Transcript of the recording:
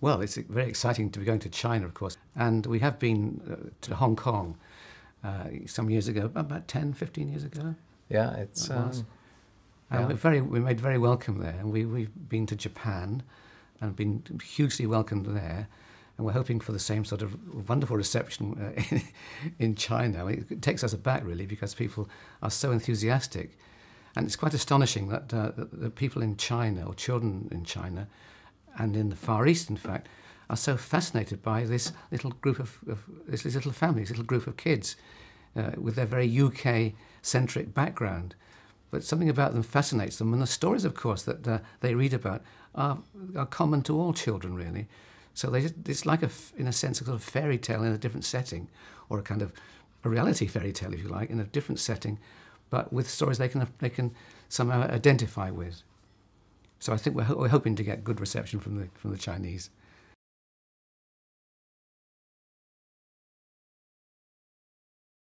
Well, it's very exciting to be going to China, of course. And we have been uh, to Hong Kong uh, some years ago, about 10, 15 years ago. Yeah, it's. Um, And Yeah. we're very, we made very welcome there. And we, we've been to Japan and been hugely welcomed there. And we're hoping for the same sort of wonderful reception uh, in, in China. I mean, it takes us aback, really, because people are so enthusiastic. And it's quite astonishing that uh, the people in China, or children in China, and in the Far East, in fact, are so fascinated by this little group of, of this little family, this little group of kids uh, with their very UK centric background. But something about them fascinates them, and the stories, of course, that uh, they read about are, are common to all children, really. So they, it's like, a, in a sense, a sort of fairy tale in a different setting, or a kind of a reality fairy tale, if you like, in a different setting, but with stories they can, they can somehow identify with. So I think we're, ho- we're hoping to get good reception from the, from the Chinese.